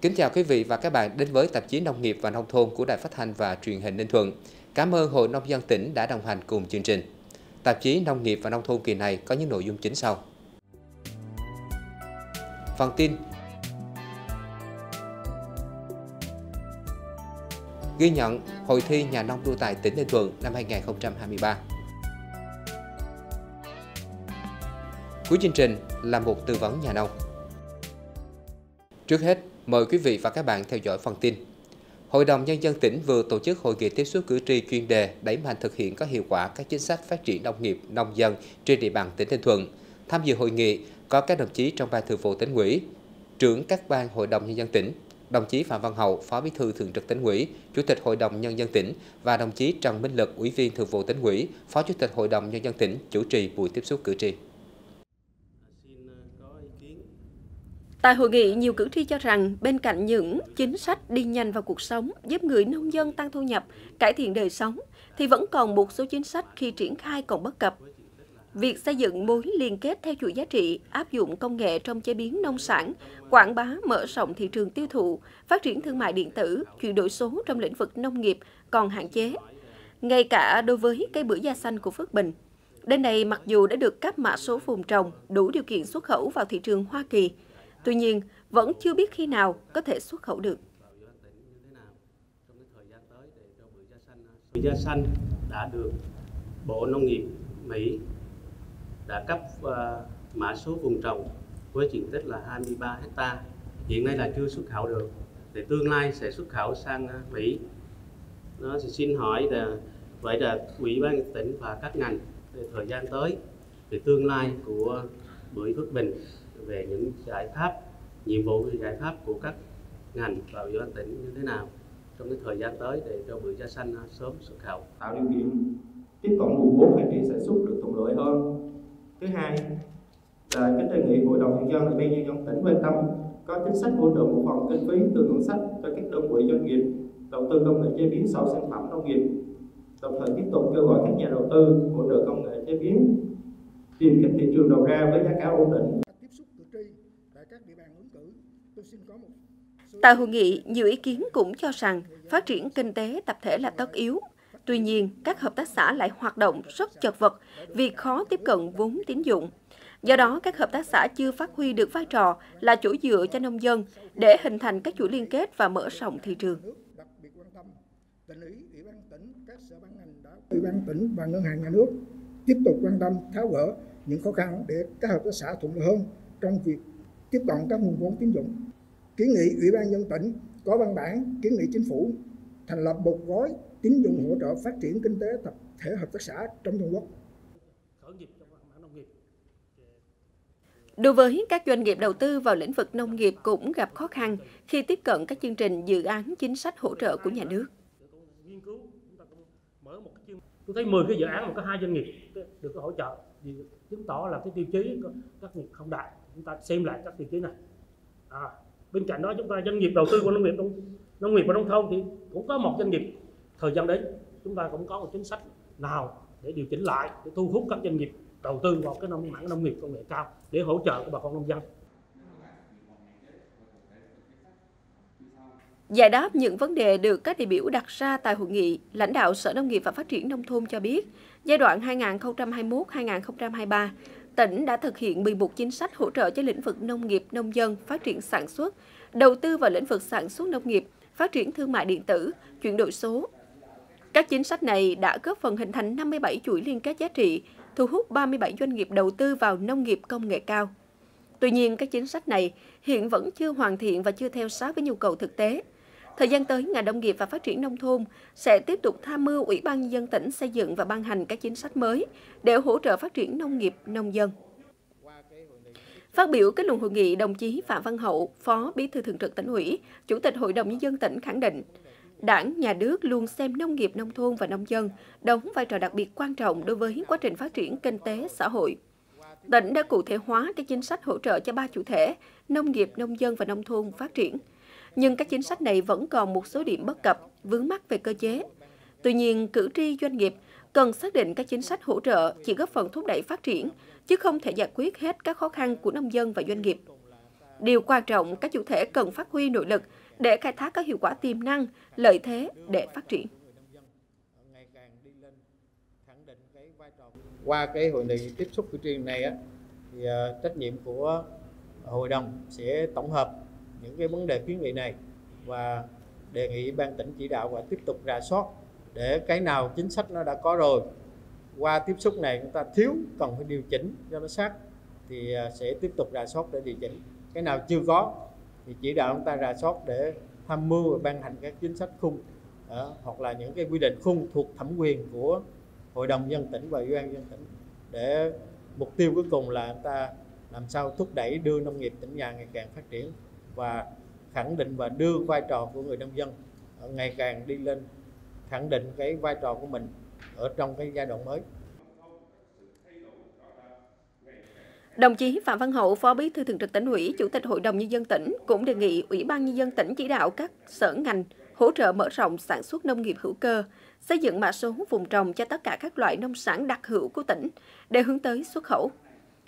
Kính chào quý vị và các bạn đến với tạp chí Nông nghiệp và Nông thôn của Đài Phát thanh và Truyền hình Ninh Thuận. Cảm ơn Hội Nông dân tỉnh đã đồng hành cùng chương trình. Tạp chí Nông nghiệp và Nông thôn kỳ này có những nội dung chính sau. Phần tin Ghi nhận Hội thi Nhà nông đua tài tỉnh Ninh Thuận năm 2023 Cuối chương trình là một tư vấn nhà nông. Trước hết, mời quý vị và các bạn theo dõi phần tin. Hội đồng Nhân dân tỉnh vừa tổ chức hội nghị tiếp xúc cử tri chuyên đề đẩy mạnh thực hiện có hiệu quả các chính sách phát triển nông nghiệp, nông dân trên địa bàn tỉnh Ninh Thuận. Tham dự hội nghị có các đồng chí trong ban thường vụ tỉnh ủy, trưởng các ban Hội đồng Nhân dân tỉnh, đồng chí Phạm Văn Hậu, Phó Bí thư Thường trực tỉnh ủy, Chủ tịch Hội đồng Nhân dân tỉnh và đồng chí Trần Minh Lực, Ủy viên Thường vụ tỉnh ủy, Phó Chủ tịch Hội đồng Nhân dân tỉnh chủ trì buổi tiếp xúc cử tri. Tại hội nghị, nhiều cử tri cho rằng bên cạnh những chính sách đi nhanh vào cuộc sống, giúp người nông dân tăng thu nhập, cải thiện đời sống, thì vẫn còn một số chính sách khi triển khai còn bất cập. Việc xây dựng mối liên kết theo chuỗi giá trị, áp dụng công nghệ trong chế biến nông sản, quảng bá mở rộng thị trường tiêu thụ, phát triển thương mại điện tử, chuyển đổi số trong lĩnh vực nông nghiệp còn hạn chế. Ngay cả đối với cây bưởi da xanh của Phước Bình. Đến nay, mặc dù đã được cấp mã số vùng trồng, đủ điều kiện xuất khẩu vào thị trường Hoa Kỳ, Tuy nhiên, vẫn chưa biết khi nào có thể xuất khẩu được. Bưởi da xanh đã được Bộ Nông nghiệp Mỹ đã cấp uh, mã số vùng trồng với diện tích là 23 hecta. Hiện nay là chưa xuất khẩu được. Thì tương lai sẽ xuất khẩu sang ờ, Mỹ. Nó thì xin hỏi là vậy là ủy ban tỉnh và các ngành thời gian tới về tương lai của bưởi Phước Bình về những giải pháp, nhiệm vụ và giải pháp của các ngành và ủy ban tỉnh như thế nào trong cái thời gian tới để cho bưởi da xanh sớm xuất khẩu? Tạo điều kiện tiếp cận nguồn vốn phát triển sản xuất được thuận lợi hơn. Thứ hai là cái đề nghị hội đồng nhân dân ủy ban nhân dân tỉnh quan tâm có chính sách hỗ trợ một phần kinh phí từ ngân sách cho các đơn vị doanh nghiệp đầu tư công nghệ chế biến sau sản phẩm nông nghiệp, đồng thời tiếp tục kêu gọi các nhà đầu tư hỗ trợ công nghệ chế biến, tìm các thị trường đầu ra với giá cả ổn định. Tại hội nghị, nhiều ý kiến cũng cho rằng phát triển kinh tế tập thể là tất yếu. Tuy nhiên, các hợp tác xã lại hoạt động rất chật vật vì khó tiếp cận vốn tín dụng. Do đó, các hợp tác xã chưa phát huy được vai trò là chỗ dựa cho nông dân để hình thành các chuỗi liên kết và mở rộng thị trường. Ủy ban tỉnh và ngân hàng nhà nước tiếp tục quan tâm tháo gỡ những khó khăn để các hợp tác xã thuận lợi hơn trong việc tiếp cận các nguồn vốn tín dụng kiến nghị ủy ban dân tỉnh có văn bản kiến nghị chính phủ thành lập một gói tín dụng hỗ trợ phát triển kinh tế tập thể hợp tác xã trong toàn quốc Đối với các doanh nghiệp đầu tư vào lĩnh vực nông nghiệp cũng gặp khó khăn khi tiếp cận các chương trình dự án chính sách hỗ trợ của nhà nước. Tôi thấy 10 cái dự án mà có hai doanh nghiệp được hỗ trợ thì chứng tỏ là cái tiêu chí các nghiệp không đạt. Chúng ta xem lại các tiêu chí này. À, bên cạnh đó chúng ta doanh nghiệp đầu tư vào nông nghiệp nông, nông nghiệp và nông thôn thì cũng có một doanh nghiệp thời gian đến chúng ta cũng có một chính sách nào để điều chỉnh lại để thu hút các doanh nghiệp đầu tư vào cái nông mảng nông nghiệp công nghệ cao để hỗ trợ cho bà con nông dân Giải đáp những vấn đề được các đại biểu đặt ra tại hội nghị, lãnh đạo Sở Nông nghiệp và Phát triển Nông thôn cho biết, giai đoạn 2021-2023, tỉnh đã thực hiện 11 chính sách hỗ trợ cho lĩnh vực nông nghiệp, nông dân, phát triển sản xuất, đầu tư vào lĩnh vực sản xuất nông nghiệp, phát triển thương mại điện tử, chuyển đổi số. Các chính sách này đã góp phần hình thành 57 chuỗi liên kết giá trị, thu hút 37 doanh nghiệp đầu tư vào nông nghiệp công nghệ cao. Tuy nhiên, các chính sách này hiện vẫn chưa hoàn thiện và chưa theo sát với nhu cầu thực tế. Thời gian tới, ngành nông nghiệp và phát triển nông thôn sẽ tiếp tục tham mưu Ủy ban nhân dân tỉnh xây dựng và ban hành các chính sách mới để hỗ trợ phát triển nông nghiệp, nông dân. Phát biểu kết luận hội nghị, đồng chí Phạm Văn Hậu, Phó Bí thư Thường trực tỉnh ủy, Chủ tịch Hội đồng Nhân dân tỉnh khẳng định, Đảng, Nhà nước luôn xem nông nghiệp, nông thôn và nông dân đóng vai trò đặc biệt quan trọng đối với quá trình phát triển kinh tế, xã hội. Tỉnh đã cụ thể hóa các chính sách hỗ trợ cho ba chủ thể, nông nghiệp, nông dân và nông thôn phát triển – nhưng các chính sách này vẫn còn một số điểm bất cập, vướng mắc về cơ chế. Tuy nhiên, cử tri doanh nghiệp cần xác định các chính sách hỗ trợ chỉ góp phần thúc đẩy phát triển, chứ không thể giải quyết hết các khó khăn của nông dân và doanh nghiệp. Điều quan trọng, các chủ thể cần phát huy nội lực để khai thác các hiệu quả tiềm năng, lợi thế để phát triển. Qua cái hội nghị tiếp xúc cử tri này á, thì ờ, trách nhiệm của hội đồng sẽ tổng hợp những cái vấn đề kiến nghị này và đề nghị ban tỉnh chỉ đạo và tiếp tục rà soát để cái nào chính sách nó đã có rồi. Qua tiếp xúc này chúng ta thiếu cần phải điều chỉnh cho nó sát thì à, sẽ tiếp tục rà soát để điều chỉnh. Cái nào chưa có thì chỉ đạo chúng ta rà soát để tham mưu và ban hành các chính sách khung đó, hoặc là những cái quy định khung thuộc thẩm quyền của hội đồng dân tỉnh và ủy ban dân tỉnh để mục tiêu cuối cùng là chúng ta làm sao thúc đẩy đưa nông nghiệp tỉnh nhà ngày càng phát triển và khẳng định và đưa vai trò của người nông dân ờ, ngày càng đi lên khẳng định cái vai trò của mình ở trong cái giai đoạn mới. Đồng chí Phạm Văn Hậu, Phó Bí thư Thường trực Tỉnh ủy, Chủ tịch Hội đồng nhân dân tỉnh cũng đề nghị Ủy ban nhân dân tỉnh chỉ đạo các sở ngành hỗ trợ mở rộng sản xuất nông nghiệp hữu cơ, xây dựng mã số vùng trồng cho tất cả các loại nông sản đặc hữu của tỉnh để hướng tới xuất khẩu.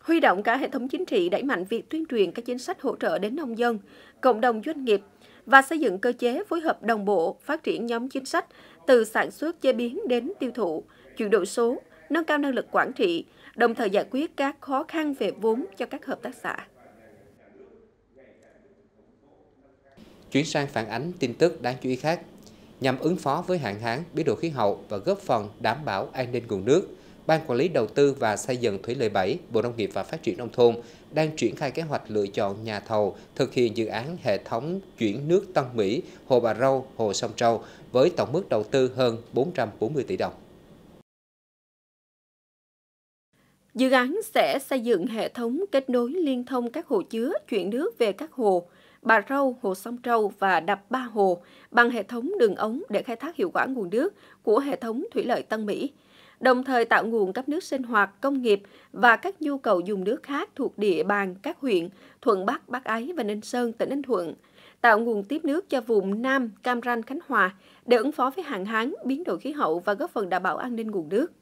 Huy động cả hệ thống chính trị đẩy mạnh việc tuyên truyền các chính sách hỗ trợ đến nông dân, cộng đồng doanh nghiệp và xây dựng cơ chế phối hợp đồng bộ phát triển nhóm chính sách từ sản xuất chế biến đến tiêu thụ, chuyển đổi số, nâng cao năng lực quản trị, đồng thời giải quyết các khó khăn về vốn cho các hợp tác xã. Chuyển sang phản ánh tin tức đáng chú ý khác. Nhằm ứng phó với hạn hán, biến đổi khí hậu và góp phần đảm bảo an ninh nguồn nước, Ban Quản lý Đầu tư và Xây dựng Thủy Lợi 7, Bộ Nông nghiệp và Phát triển Nông thôn đang triển khai kế hoạch lựa chọn nhà thầu thực hiện dự án hệ thống chuyển nước Tân Mỹ, Hồ Bà Râu, Hồ Sông Trâu với tổng mức đầu tư hơn 440 tỷ đồng. Dự án sẽ xây dựng hệ thống kết nối liên thông các hồ chứa chuyển nước về các hồ, Bà Râu, Hồ Sông Trâu và đập Ba Hồ bằng hệ thống đường ống để khai thác hiệu quả nguồn nước của hệ thống thủy lợi Tân Mỹ đồng thời tạo nguồn cấp nước sinh hoạt, công nghiệp và các nhu cầu dùng nước khác thuộc địa bàn các huyện Thuận Bắc, Bắc Ái và Ninh Sơn, tỉnh Ninh Thuận, tạo nguồn tiếp nước cho vùng Nam, Cam Ranh, Khánh Hòa để ứng phó với hạn hán, biến đổi khí hậu và góp phần đảm bảo an ninh nguồn nước.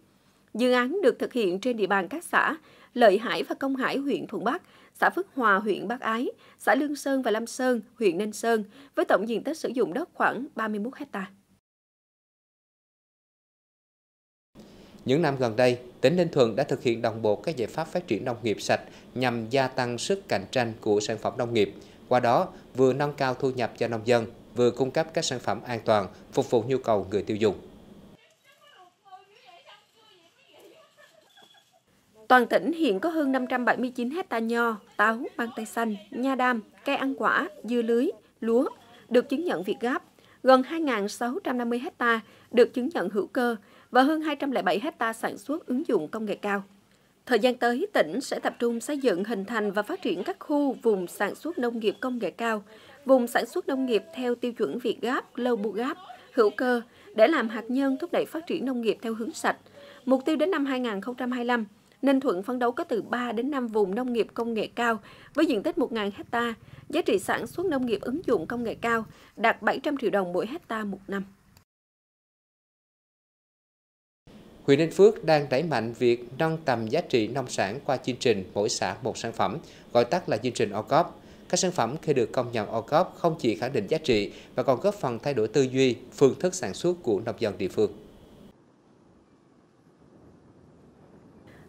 Dự án được thực hiện trên địa bàn các xã Lợi Hải và Công Hải, huyện Thuận Bắc, xã Phước Hòa, huyện Bắc Ái, xã Lương Sơn và Lâm Sơn, huyện Ninh Sơn, với tổng diện tích sử dụng đất khoảng 31 hectare. Những năm gần đây, tỉnh Ninh Thuận đã thực hiện đồng bộ các giải pháp phát triển nông nghiệp sạch nhằm gia tăng sức cạnh tranh của sản phẩm nông nghiệp. Qua đó, vừa nâng cao thu nhập cho nông dân, vừa cung cấp các sản phẩm an toàn, phục vụ nhu cầu người tiêu dùng. Toàn tỉnh hiện có hơn 579 hecta nho, táo, mang tây xanh, nha đam, cây ăn quả, dưa lưới, lúa được chứng nhận Việt Gáp, gần 2.650 hecta được chứng nhận hữu cơ, và hơn 207 hecta sản xuất ứng dụng công nghệ cao. Thời gian tới, tỉnh sẽ tập trung xây dựng, hình thành và phát triển các khu vùng sản xuất nông nghiệp công nghệ cao, vùng sản xuất nông nghiệp theo tiêu chuẩn Việt Gáp, Global Gap, hữu cơ để làm hạt nhân thúc đẩy phát triển nông nghiệp theo hướng sạch. Mục tiêu đến năm 2025, Ninh Thuận phấn đấu có từ 3 đến 5 vùng nông nghiệp công nghệ cao với diện tích 1.000 hecta, giá trị sản xuất nông nghiệp ứng dụng công nghệ cao đạt 700 triệu đồng mỗi hecta một năm. Huyện Ninh Phước đang đẩy mạnh việc nâng tầm giá trị nông sản qua chương trình mỗi xã một sản phẩm, gọi tắt là chương trình OCOP. Các sản phẩm khi được công nhận OCOP không chỉ khẳng định giá trị mà còn góp phần thay đổi tư duy, phương thức sản xuất của nông dân địa phương.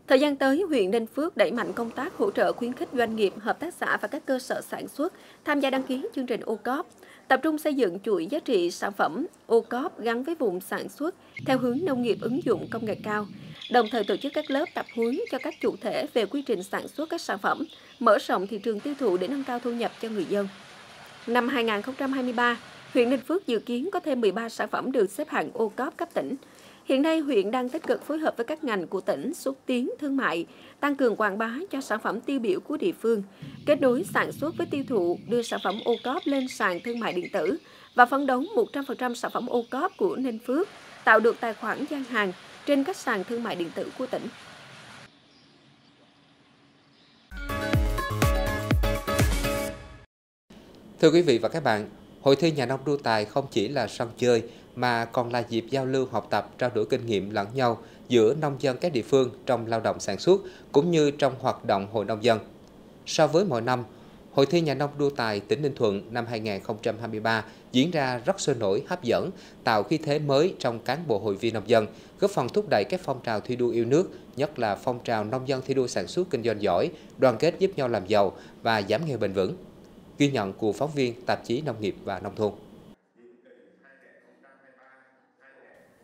Thời gian tới, huyện Ninh Phước đẩy mạnh công tác hỗ trợ khuyến khích doanh nghiệp, hợp tác xã và các cơ sở sản xuất tham gia đăng ký chương trình OCOP, tập trung xây dựng chuỗi giá trị sản phẩm OCOP gắn với vùng sản xuất theo hướng nông nghiệp ứng dụng công nghệ cao, đồng thời tổ chức các lớp tập huấn cho các chủ thể về quy trình sản xuất các sản phẩm, mở rộng thị trường tiêu thụ để nâng cao thu nhập cho người dân. Năm 2023, huyện Ninh Phước dự kiến có thêm 13 sản phẩm được xếp hạng OCOP cấp tỉnh, Hiện nay, huyện đang tích cực phối hợp với các ngành của tỉnh xúc tiến thương mại, tăng cường quảng bá cho sản phẩm tiêu biểu của địa phương, kết nối sản xuất với tiêu thụ, đưa sản phẩm ô cóp lên sàn thương mại điện tử và phấn đấu 100% sản phẩm ô cóp của Ninh Phước tạo được tài khoản gian hàng trên các sàn thương mại điện tử của tỉnh. Thưa quý vị và các bạn, Hội thi nhà nông đua tài không chỉ là sân chơi mà còn là dịp giao lưu học tập, trao đổi kinh nghiệm lẫn nhau giữa nông dân các địa phương trong lao động sản xuất cũng như trong hoạt động hội nông dân. So với mọi năm, Hội thi nhà nông đua tài tỉnh Ninh Thuận năm 2023 diễn ra rất sôi nổi, hấp dẫn, tạo khí thế mới trong cán bộ hội viên nông dân, góp phần thúc đẩy các phong trào thi đua yêu nước, nhất là phong trào nông dân thi đua sản xuất kinh doanh giỏi, đoàn kết giúp nhau làm giàu và giảm nghèo bền vững. Ghi nhận của phóng viên tạp chí Nông nghiệp và Nông thôn.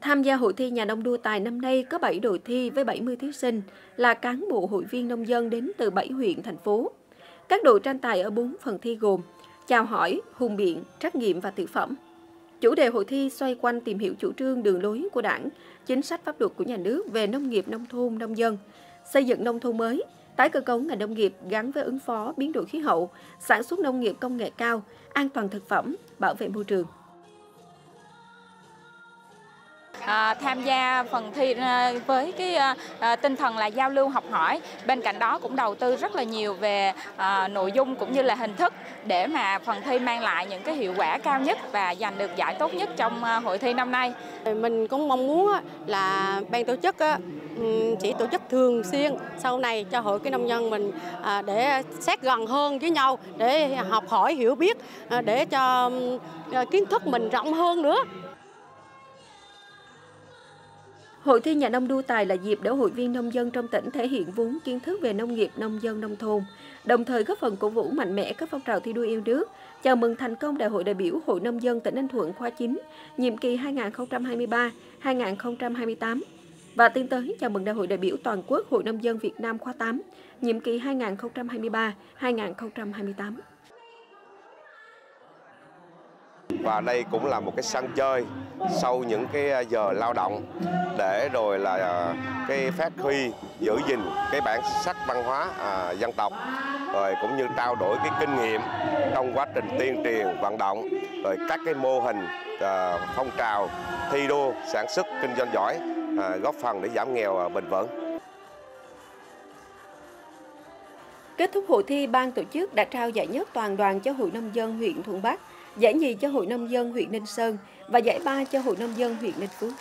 Tham gia hội thi nhà nông đua tài năm nay có 7 đội thi với 70 thí sinh là cán bộ hội viên nông dân đến từ 7 huyện, thành phố. Các đội tranh tài ở 4 phần thi gồm chào hỏi, hùng biện, trắc nghiệm và thực phẩm. Chủ đề hội thi xoay quanh tìm hiểu chủ trương đường lối của đảng, chính sách pháp luật của nhà nước về nông nghiệp nông thôn nông dân, xây dựng nông thôn mới, tái cơ cấu ngành nông nghiệp gắn với ứng phó biến đổi khí hậu, sản xuất nông nghiệp công nghệ cao, an toàn thực phẩm, bảo vệ môi trường à, tham gia phần thi à, với cái à, à, tinh thần là giao lưu học hỏi. Bên cạnh đó cũng đầu tư rất là nhiều về à, nội dung cũng như là hình thức để mà phần thi mang lại những cái hiệu quả cao nhất và giành được giải tốt nhất trong à, hội thi năm nay. Mình cũng mong muốn là ban tổ chức ừ, chỉ tổ chức thường xuyên sau này cho hội cái nông dân mình à, để sát gần hơn với nhau để học hỏi hiểu biết à, để cho ừ, kiến thức mình rộng hơn nữa. Hội thi nhà nông đua tài là dịp để hội viên nông dân trong tỉnh thể hiện vốn kiến thức về nông nghiệp nông dân nông thôn, đồng thời góp phần cổ vũ mạnh mẽ các phong trào thi đua yêu nước, chào mừng thành công Đại hội đại biểu Hội nông dân tỉnh Ninh Thuận khóa 9, nhiệm kỳ 2023-2028 và tiến tới chào mừng Đại hội đại biểu toàn quốc Hội nông dân Việt Nam khóa 8, nhiệm kỳ 2023-2028. Và đây cũng là một cái sân chơi sau những cái à, giờ lao động để rồi là à, cái phát huy giữ gìn cái bản sắc văn hóa à, dân tộc. Rồi cũng như trao đổi cái kinh nghiệm trong quá trình tuyên truyền vận động rồi các cái mô hình à, phong trào thi đua sản xuất kinh doanh giỏi à, góp phần để giảm nghèo à, bền vững. Kết thúc hội thi, ban tổ chức đã trao giải nhất toàn đoàn cho Hội Nông dân huyện Thuận Bắc giải nhì cho Hội Nông dân huyện Ninh Sơn và giải ba cho Hội Nông dân huyện Ninh Phước.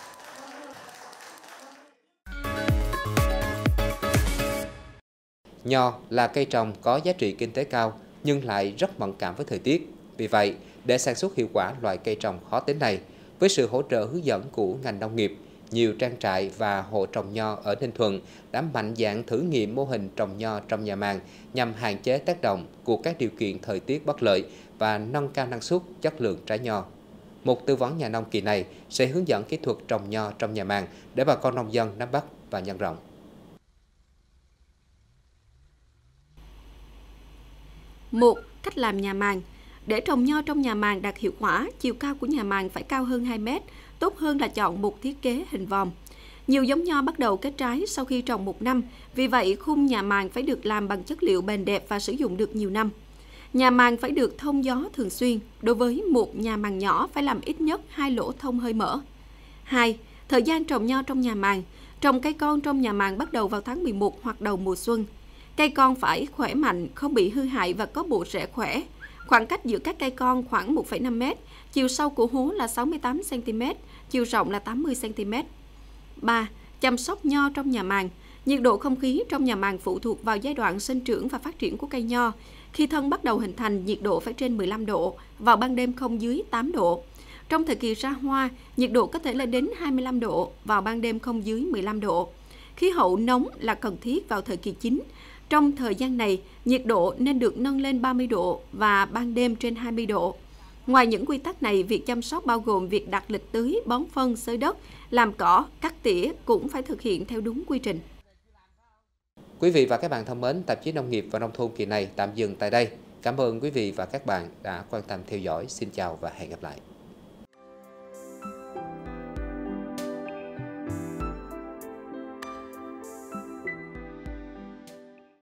Nho là cây trồng có giá trị kinh tế cao nhưng lại rất mẫn cảm với thời tiết. Vì vậy, để sản xuất hiệu quả loại cây trồng khó tính này, với sự hỗ trợ hướng dẫn của ngành nông nghiệp, nhiều trang trại và hộ trồng nho ở Ninh Thuận đã mạnh dạn thử nghiệm mô hình trồng nho trong nhà màng nhằm hạn chế tác động của các điều kiện thời tiết bất lợi và nâng cao năng suất, chất lượng trái nho. Một tư vấn nhà nông kỳ này sẽ hướng dẫn kỹ thuật trồng nho trong nhà màng để bà con nông dân nắm bắt và nhân rộng. Một, cách làm nhà màng. Để trồng nho trong nhà màng đạt hiệu quả, chiều cao của nhà màng phải cao hơn 2 mét, tốt hơn là chọn một thiết kế hình vòm. Nhiều giống nho bắt đầu kết trái sau khi trồng một năm, vì vậy khung nhà màng phải được làm bằng chất liệu bền đẹp và sử dụng được nhiều năm. Nhà màng phải được thông gió thường xuyên. Đối với một nhà màng nhỏ phải làm ít nhất hai lỗ thông hơi mở. 2. Thời gian trồng nho trong nhà màng. Trồng cây con trong nhà màng bắt đầu vào tháng 11 hoặc đầu mùa xuân. Cây con phải khỏe mạnh, không bị hư hại và có bộ rễ khỏe. Khoảng cách giữa các cây con khoảng 1,5 m, chiều sâu của hố là 68 cm, chiều rộng là 80 cm. 3. Chăm sóc nho trong nhà màng. Nhiệt độ không khí trong nhà màng phụ thuộc vào giai đoạn sinh trưởng và phát triển của cây nho. Khi thân bắt đầu hình thành, nhiệt độ phải trên 15 độ, vào ban đêm không dưới 8 độ. Trong thời kỳ ra hoa, nhiệt độ có thể lên đến 25 độ, vào ban đêm không dưới 15 độ. Khí hậu nóng là cần thiết vào thời kỳ chính. Trong thời gian này, nhiệt độ nên được nâng lên 30 độ và ban đêm trên 20 độ. Ngoài những quy tắc này, việc chăm sóc bao gồm việc đặt lịch tưới, bón phân, xới đất, làm cỏ, cắt tỉa cũng phải thực hiện theo đúng quy trình. Quý vị và các bạn thân mến, tạp chí Nông nghiệp và Nông thôn kỳ này tạm dừng tại đây. Cảm ơn quý vị và các bạn đã quan tâm theo dõi. Xin chào và hẹn gặp lại.